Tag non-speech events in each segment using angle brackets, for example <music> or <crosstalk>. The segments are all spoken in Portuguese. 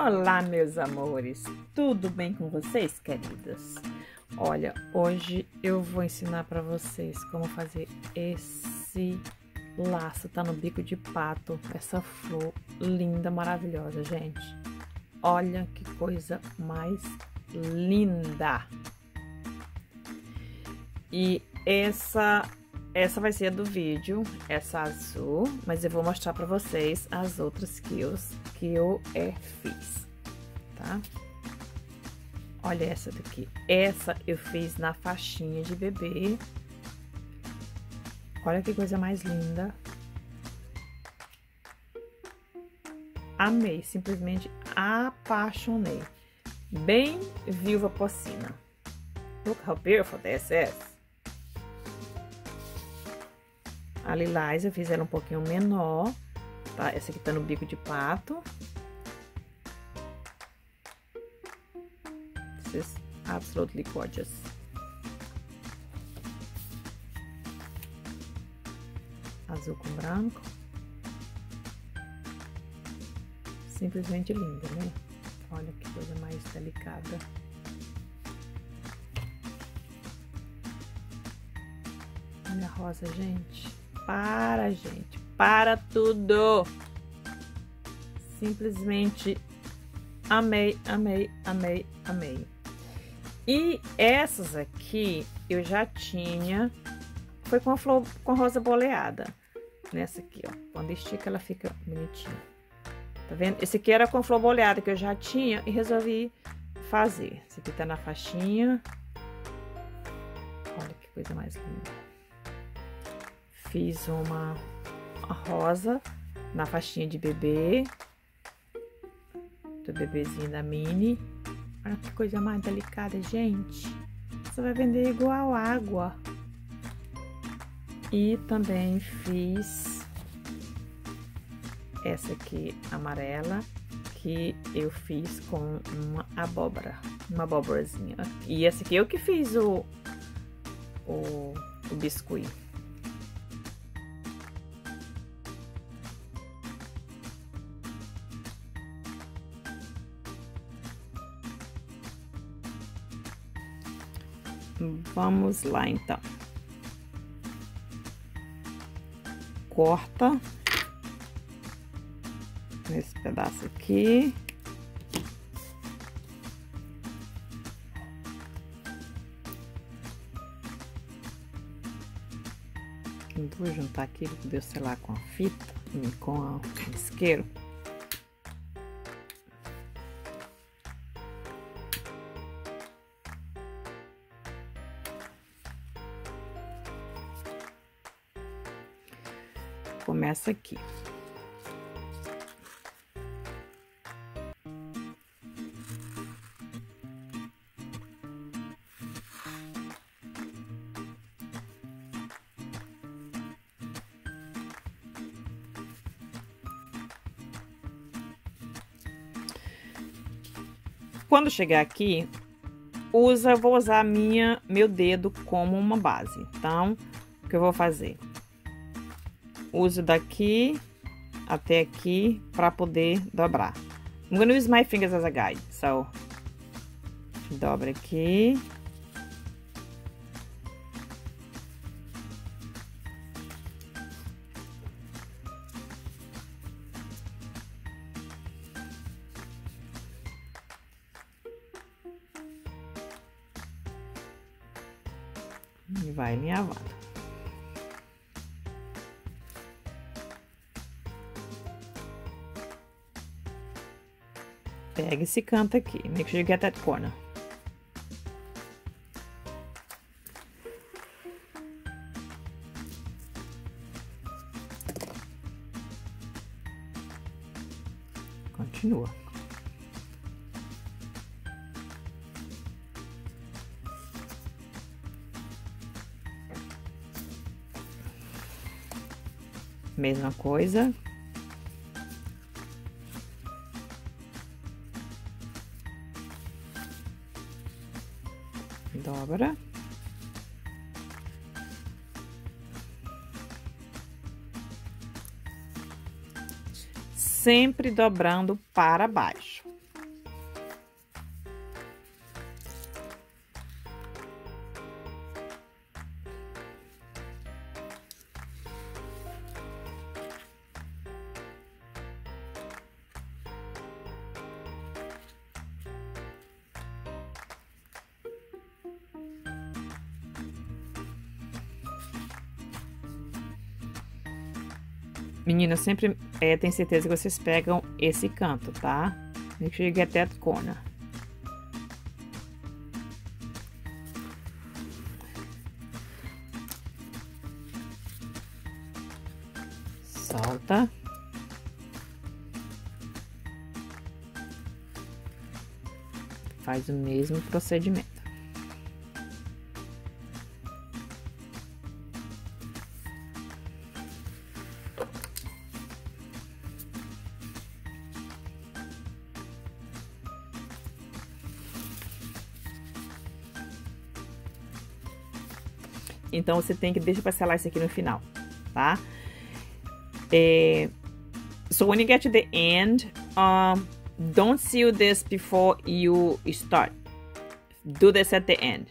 Olá, meus amores, tudo bem com vocês, queridas? Olha, hoje eu vou ensinar para vocês como fazer esse laço, tá no bico de pato, essa flor linda, maravilhosa, gente. Olha que coisa mais linda! E essa essa vai ser a do vídeo, essa azul, mas eu vou mostrar pra vocês as outras que eu, que eu é, fiz, tá? Olha essa daqui. Essa eu fiz na faixinha de bebê. Olha que coisa mais linda. Amei, simplesmente apaixonei. Bem viúva porcina. Look how beautiful this is. A lilás eu fiz ela um pouquinho menor, tá? Essa aqui tá no bico de pato. This is absolutely gorgeous. Azul com branco. Simplesmente linda, né? Olha que coisa mais delicada. Olha a rosa, gente. Para, gente. Para tudo. Simplesmente amei, amei, amei, amei. E essas aqui eu já tinha. Foi com a flor com a rosa boleada. Nessa aqui, ó. Quando estica, ela fica bonitinha. Tá vendo? Esse aqui era com flor boleada que eu já tinha e resolvi fazer. Esse aqui tá na faixinha. Olha que coisa mais linda. Fiz uma rosa na faixinha de bebê. Do bebezinho da Mini. Olha que coisa mais delicada, gente. Você vai vender igual água. E também fiz essa aqui amarela que eu fiz com uma abóbora, uma abóborazinha. E essa aqui eu que fiz o, o, o biscuit. Vamos lá, então. Corta nesse pedaço aqui. Vou juntar aqui, deu, sei lá, com a fita e com o isqueiro. Começa aqui. Quando chegar aqui, usa, vou usar minha, meu dedo como uma base. Então, o que eu vou fazer? Uso daqui até aqui para poder dobrar. I'm gonna use my fingers as a guide, so dobra aqui. E vai alinhavando. Pega esse canto aqui. Make sure you get that corner. Continua. Mesma coisa, Sempre dobrando para baixo. Meninas, sempre é, tem certeza que vocês pegam esse canto, tá? Sure you get that corner. Solta. Faz o mesmo procedimento. Então, você tem que deixar parcelar isso aqui no final, tá? É, so, when you get to the end, um, don't seal this before you start. Do this at the end.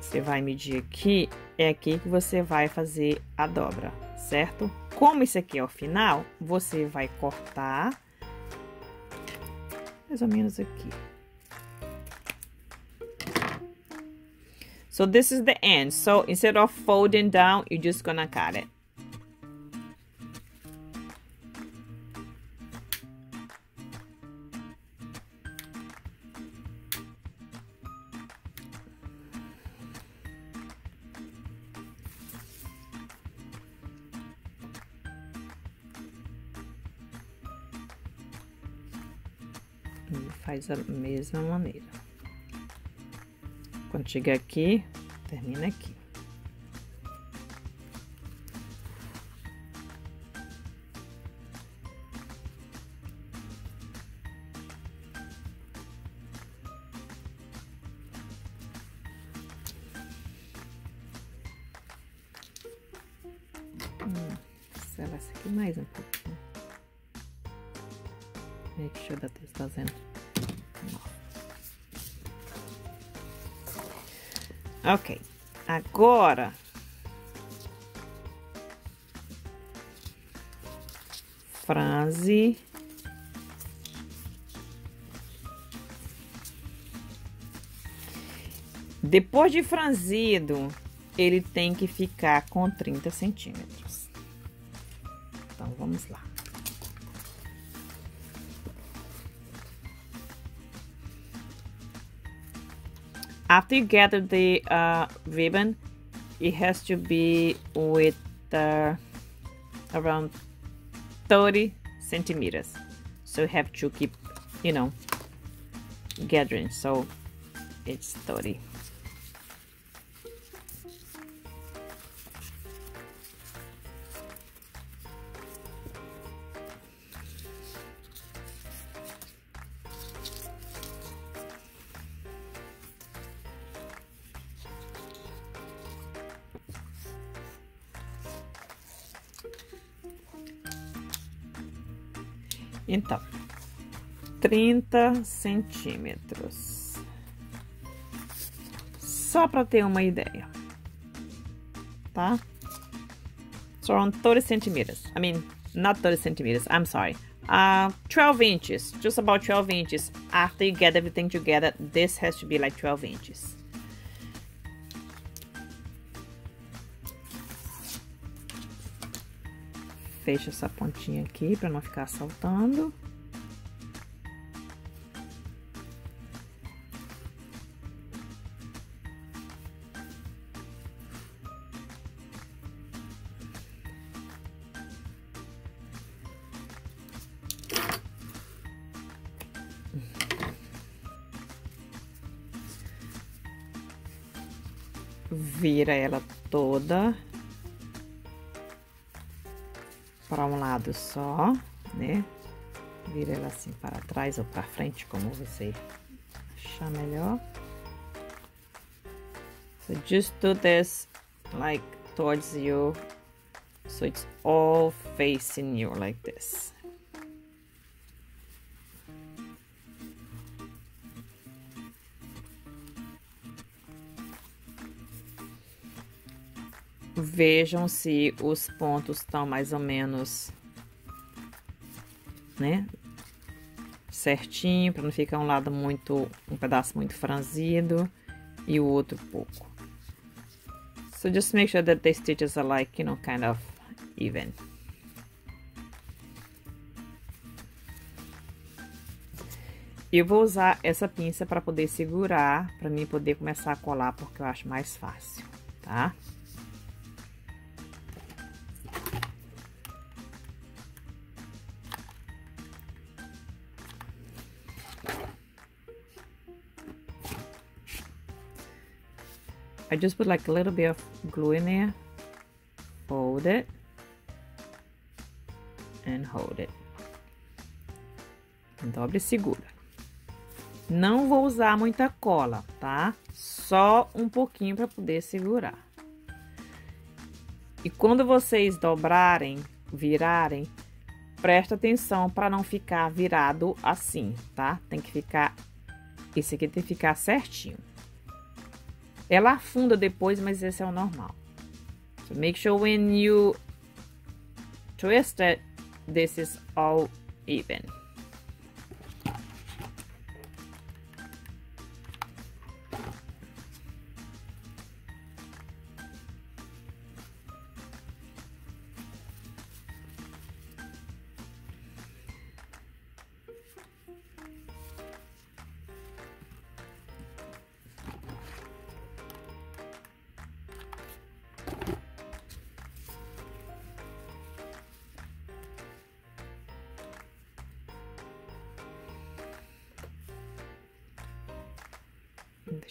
Você vai medir aqui, é aqui que você vai fazer a dobra, certo? Como isso aqui é o final, você vai cortar mais ou menos aqui. So this is the end. So instead of folding down, you're just gonna cut it. faz a mesma maneira. Quando chegar aqui, termina aqui. Depois de franzido, ele tem que ficar com 30 centímetros. Então, vamos lá. after you gather the uh, ribbon it has to be with uh, around 30 centimeters so you have to keep you know gathering so it's 30 Então, 30 centímetros. Só para ter uma ideia, tá? So around 30 centimeters. I mean, not 30 centimeters, I'm sorry. Uh, 12 inches, just about 12 inches. After you get everything together, this has to be like 12 inches. Fecha essa pontinha aqui para não ficar saltando. Vira ela toda um lado só, né? Vira ela assim para trás ou para frente, como você achar melhor. So just do this like towards you, so it's all facing you like this. Vejam se os pontos estão mais ou menos, né? Certinho, para não ficar um lado muito, um pedaço muito franzido e o outro pouco. So just make sure that the stitches are like, you know, kind of even. Eu vou usar essa pinça para poder segurar, para mim poder começar a colar, porque eu acho mais fácil, tá? I just put like a little bit of glue in there, fold it, and hold it. Dobre e segura. Não vou usar muita cola, tá? Só um pouquinho para poder segurar. E quando vocês dobrarem, virarem, presta atenção para não ficar virado assim, tá? Tem que ficar, esse aqui tem que ficar certinho. Ela afunda depois, mas esse é o normal. So make sure when you twist it, this is all even.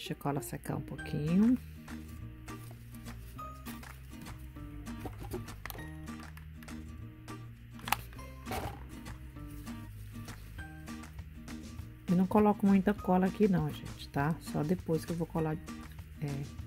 Deixa a cola secar um pouquinho. Eu não coloco muita cola aqui não, gente, tá? Só depois que eu vou colar é,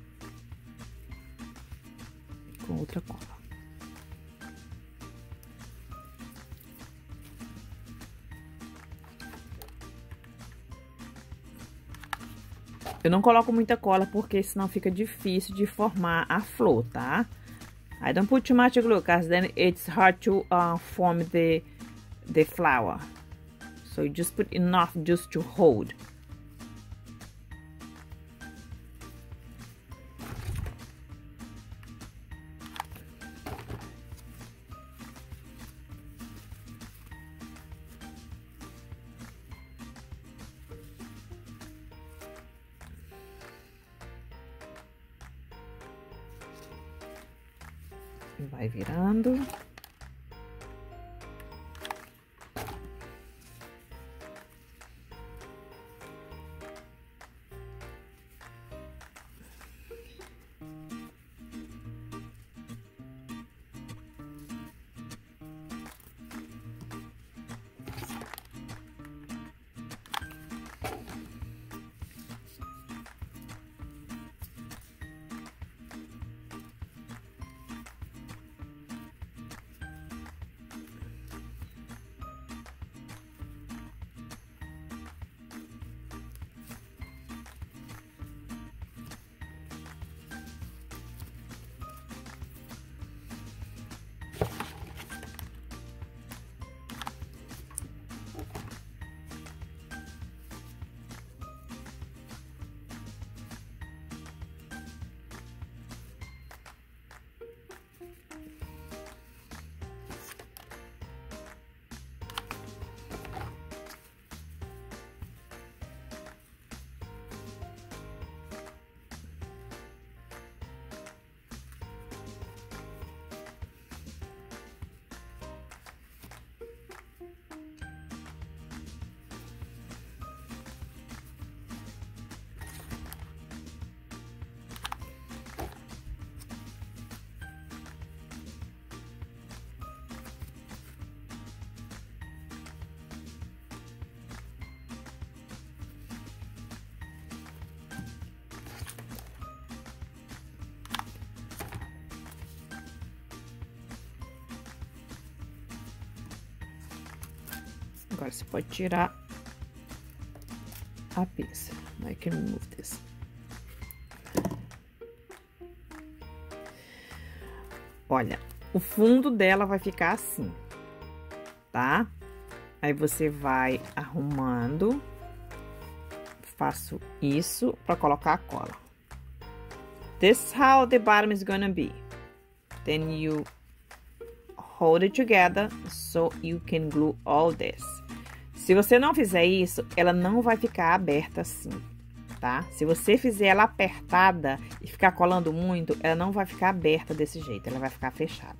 Eu não coloco muita cola porque senão fica difícil de formar a flor, tá? I don't put too much glue because then it's hard to uh, form the, the flower. So you just put enough just to hold. Vai virando. Agora você pode tirar a pinça. I can remove this. Olha, o fundo dela vai ficar assim, tá? Aí você vai arrumando. Faço isso para colocar a cola. this is how the bottom is gonna be. Then you hold it together so you can glue all this. Se você não fizer isso, ela não vai ficar aberta assim, tá? Se você fizer ela apertada e ficar colando muito, ela não vai ficar aberta desse jeito, ela vai ficar fechada.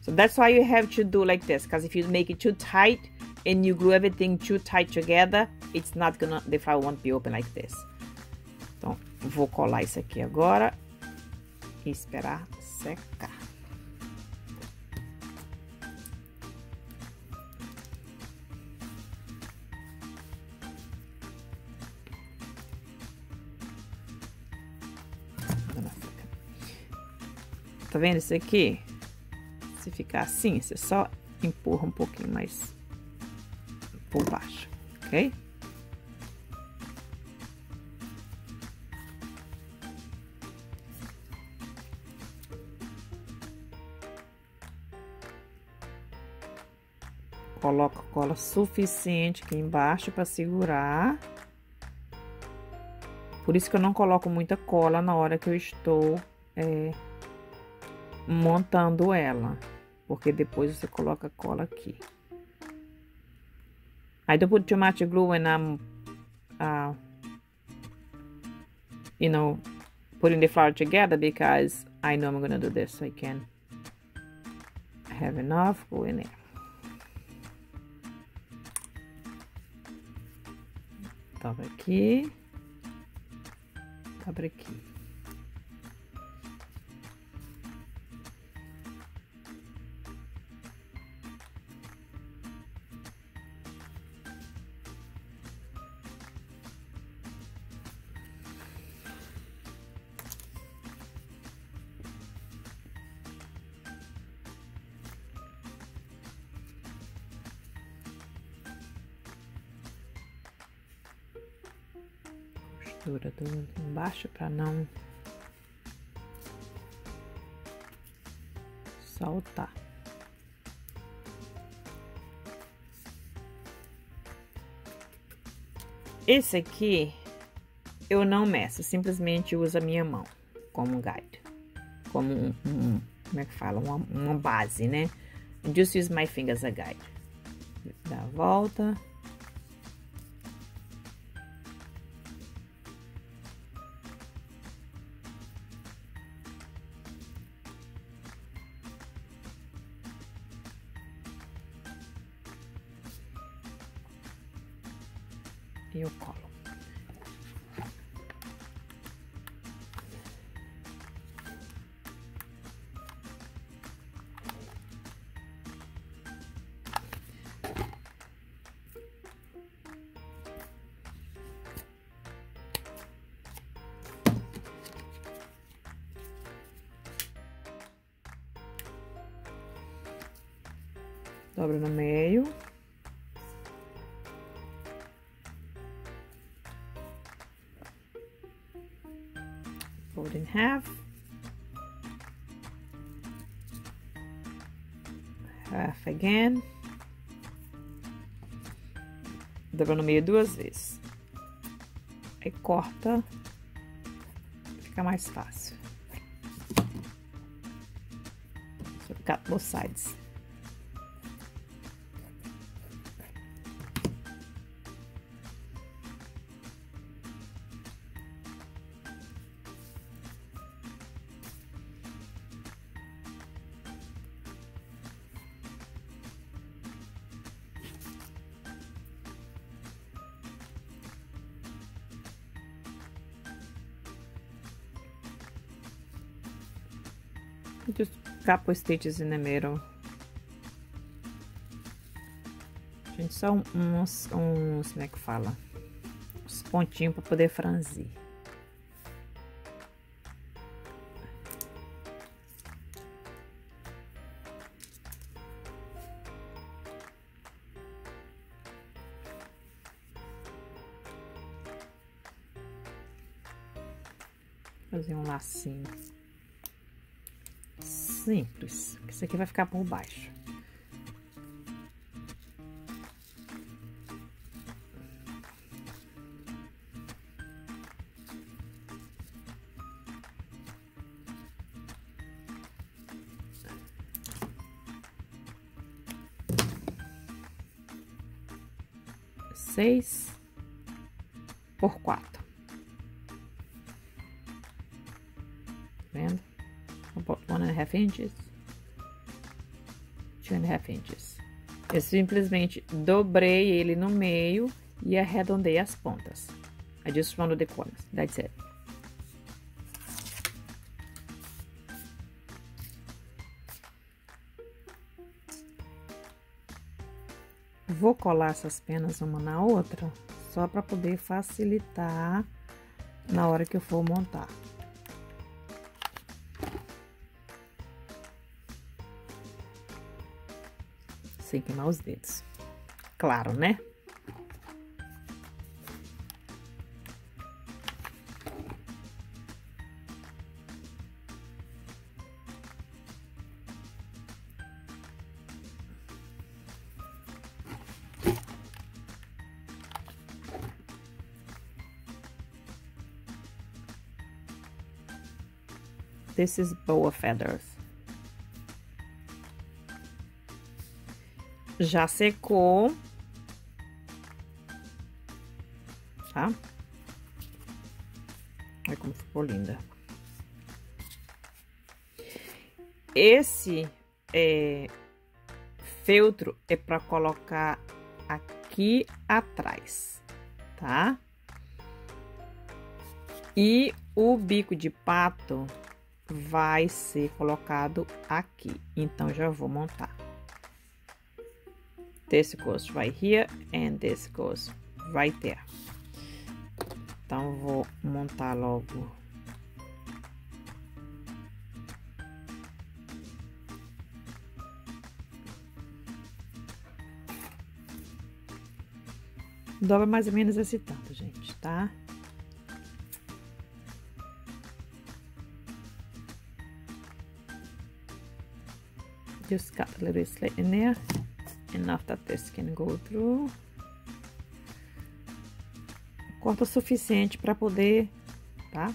So that's why you have to do like this, because if you make it too tight and you glue everything too tight together, it's not gonna, the flower won't be open like this. Então, vou colar isso aqui agora e esperar secar. Tá vendo isso aqui? Se ficar assim, você só empurra um pouquinho mais por baixo, ok? Coloca cola suficiente aqui embaixo para segurar. Por isso que eu não coloco muita cola na hora que eu estou é, montando ela, porque depois você coloca cola aqui. I don't put too much glue when I'm, uh, you know, putting the flower together because I know I'm gonna do this, so I can have enough glue in there. Dobra aqui, dobra aqui. Do embaixo para não soltar. Esse aqui eu não meço, simplesmente uso a minha mão como guide, como um, um como é que fala, uma, uma base, né? just use my fingers a guide. Dá a volta. Half again. Dobra no meio duas vezes. Aí corta. Fica mais fácil. So cut both sides couple stitches in middle. Gente, só uns, uns, como é que fala? Uns pontinhos para poder franzir. Fazer um lacinho simples. Isso aqui vai ficar por baixo. Inches. Two and a half inches. Eu simplesmente dobrei ele no meio e arredondei as pontas. I just rounded the corners. That's it. Vou colar essas penas uma na outra, só para poder facilitar na hora que eu for montar. Sem queimar os dedos. Claro, né? This is boa feathers. Já secou. Tá? Olha como ficou linda. Esse é, feltro é para colocar aqui atrás, tá? E o bico de pato vai ser colocado aqui. Então, já vou montar. This goes right here and this goes right there. Então, vou montar logo. Dobra mais ou menos esse tanto, gente, tá? just cut a little slit in there enough that this can go through. Corta o suficiente para poder tá?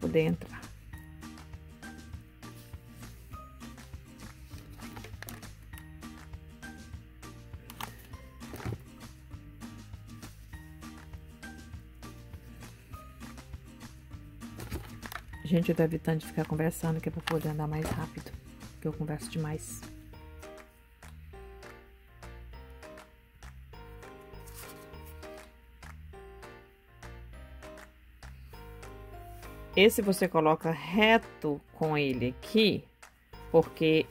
Poder entrar. Gente, eu tô evitando de ficar conversando, que é pra poder andar mais rápido porque eu converso demais. Esse você coloca reto com ele aqui, porque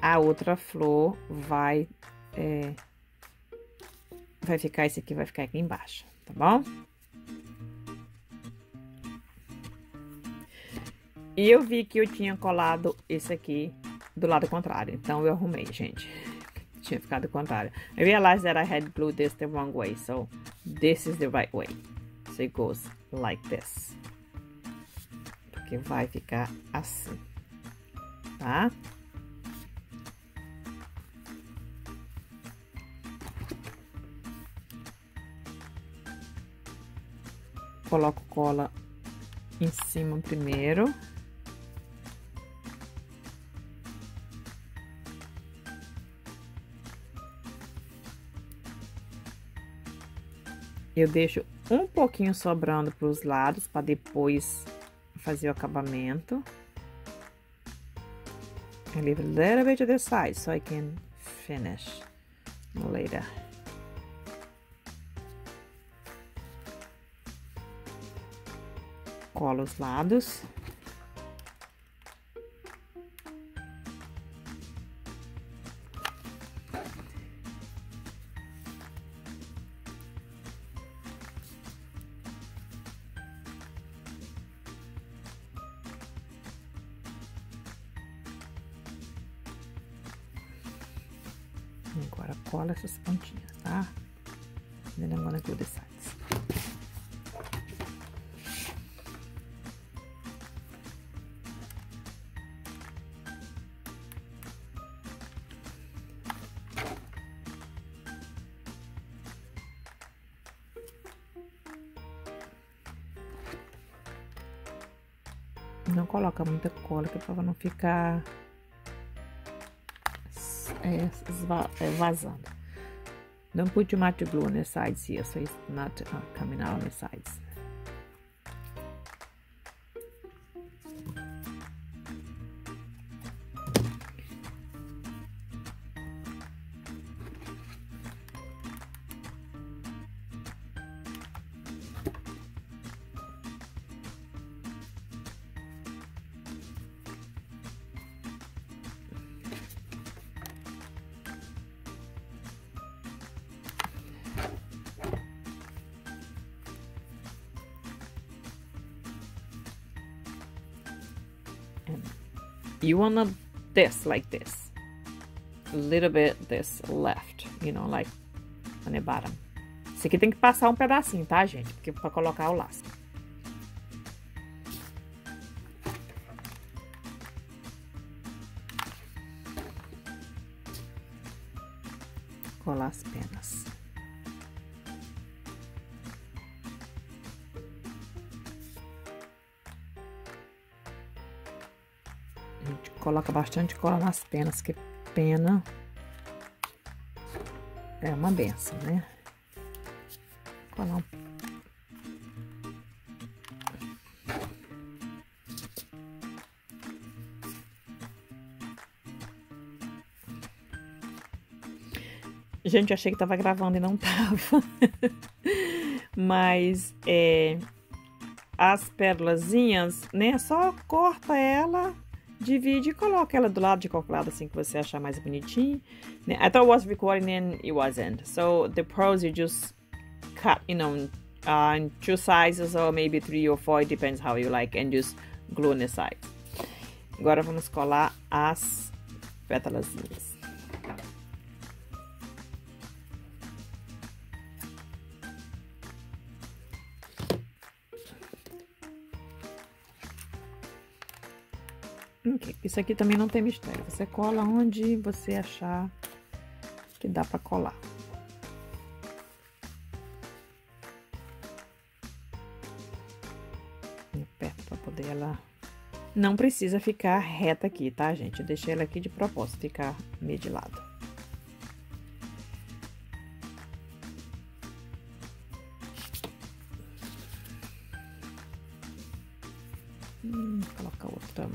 a outra flor vai, é, vai ficar, esse aqui vai ficar aqui embaixo, tá bom? E eu vi que eu tinha colado esse aqui do lado contrário. Então, eu arrumei, gente. <laughs> Tinha ficado contrário. I realized that I had glued this the wrong way. So, this is the right way. So, it goes like this. Porque vai ficar assim. Tá? Coloco cola em cima primeiro. Eu deixo um pouquinho sobrando para os lados, para depois fazer o acabamento. I leave a little bit to the side so I can finish later. Colo os lados. Agora cola essas pontinhas, tá? Then I'm gonna do the sides. Não coloca muita cola, que é pra não ficar é, vazando. Don't put too much glue on the sides here, so it's not uh, coming out on the sides. You wanna this like this. A little bit this left you know like on the bottom. Esse aqui tem que passar um pedacinho tá gente? Porque para colocar o laço coloca bastante cola nas penas, que pena é uma benção, né? Colar um Gente, eu achei que tava gravando e não tava. <laughs> Mas é, as pérolazinhas, né? Só corta ela divide e coloca ela do lado de qualquer lado assim que você achar mais bonitinho. I thought it was recording and it wasn't. So the pearls you just cut, you know, uh, in two sizes or maybe three or four, it depends how you like, and just glue on the side. Agora vamos colar as pétalazinhas. Isso aqui também não tem mistério. Você cola onde você achar que dá para colar. E perto para poder ela... Não precisa ficar reta aqui, tá, gente? Eu deixei ela aqui de propósito, ficar meio de lado. Hum, colocar outra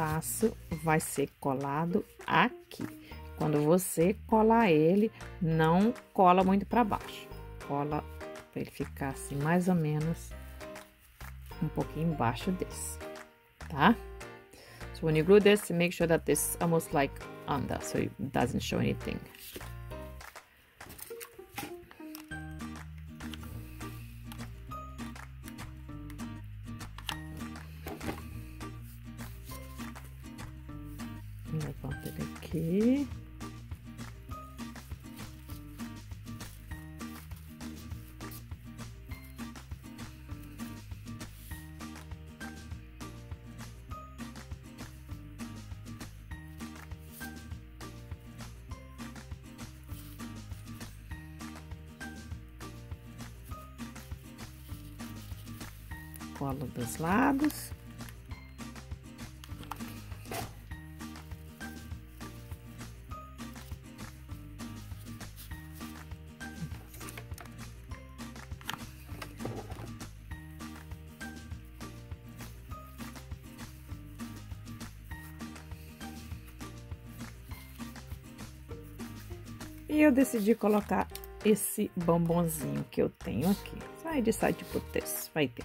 laço vai ser colado aqui. Quando você colar ele, não cola muito para baixo. Cola para ele ficar assim, mais ou menos um pouquinho embaixo desse, tá? So when you glue this, make sure that this almost like under, so it doesn't show anything. Levanta ele aqui. colo dos lados. Eu decidi colocar esse bombonzinho que eu tenho aqui. Sai de site pro texto, vai ter.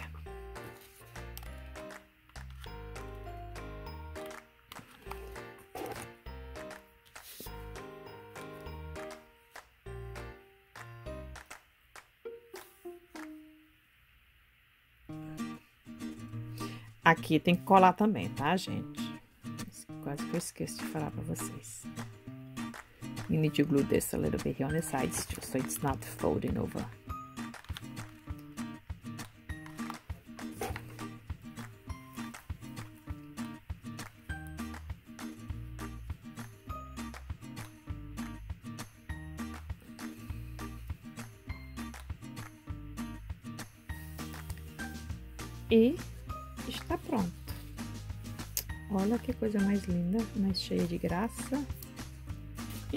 Aqui tem que colar também, tá, gente? Quase que eu esqueço de falar pra vocês. You need to glue this a little bit here on the sides just so it's not folding over. E está pronto. Olha que coisa mais linda, mais cheia de graça.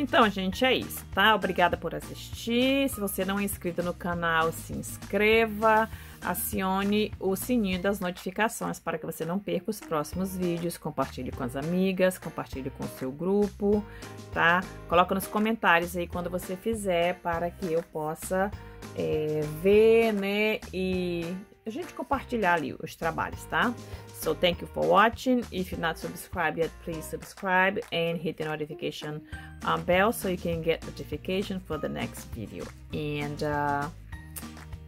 Então, gente, é isso, tá? Obrigada por assistir. Se você não é inscrito no canal, se inscreva. Acione o sininho das notificações para que você não perca os próximos vídeos. Compartilhe com as amigas, compartilhe com o seu grupo, tá? Coloca nos comentários aí quando você fizer para que eu possa é, ver, né? E a gente compartilhar ali os trabalhos, tá? So thank you for watching. If you're not subscribed yet, please subscribe and hit the notification um, bell so you can get notification for the next video. And uh,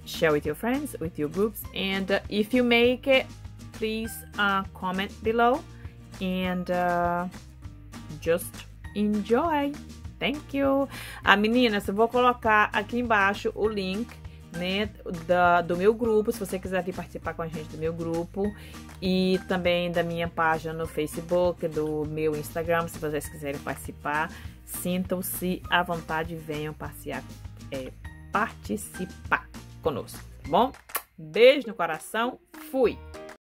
share with your friends, with your groups. And uh, if you make it, please uh, comment below and uh, just enjoy. Thank you. Ah, meninas, eu vou colocar aqui embaixo o link né, da, do meu grupo, se você quiser vir participar com a gente do meu grupo e também da minha página no Facebook, do meu Instagram, se vocês quiserem participar, sintam-se à vontade, venham participar, é, participar conosco, tá bom? Beijo no coração, fui!